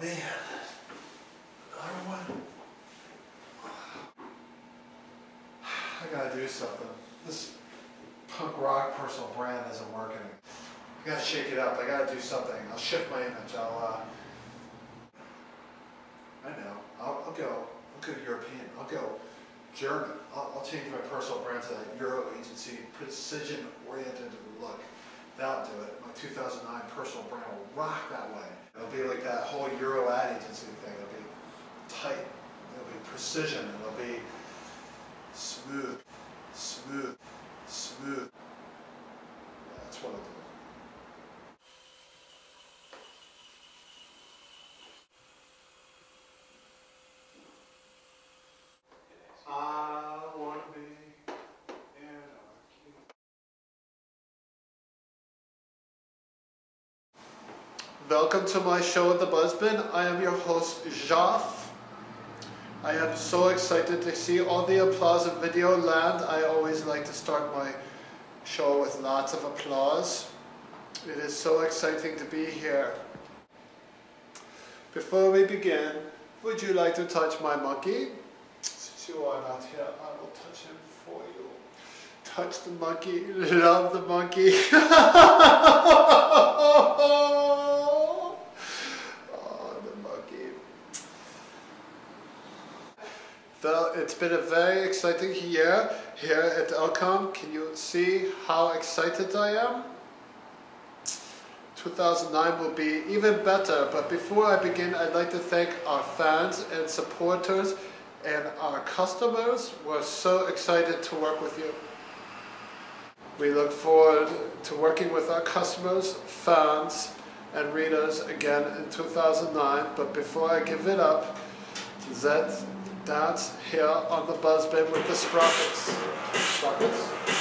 man. I don't want. I gotta do something. This punk rock personal brand isn't working. I gotta shake it up. I gotta do something. I'll shift my image. I'll. Uh, I know. I'll, I'll go. I'll go European. I'll go German. I'll, I'll change my personal brand to that Euro agency, precision-oriented look. That'll do it. My 2009 personal brand will rock that way. It'll be like that whole Euro ad agency thing. It'll be tight. It'll be precision. It'll be smooth, smooth, smooth. That's what I'll do. I wanna be anarchy. Welcome to my show at the Buzzbin. I am your host, Jaff. I am so excited to see all the applause in video land. I always like to start my show with lots of applause. It is so exciting to be here. Before we begin, would you like to touch my monkey? Since you are not here, I will touch him for you. Touch the monkey, love the monkey. oh, the monkey. Well, it's been a very exciting year here at LComm. Can you see how excited I am? 2009 will be even better, but before I begin, I'd like to thank our fans and supporters and our customers. We're so excited to work with you. We look forward to working with our customers, fans, and readers again in 2009. But before I give it up, Zed dance here on the Buzzbin with the Sprockets. Sprockets?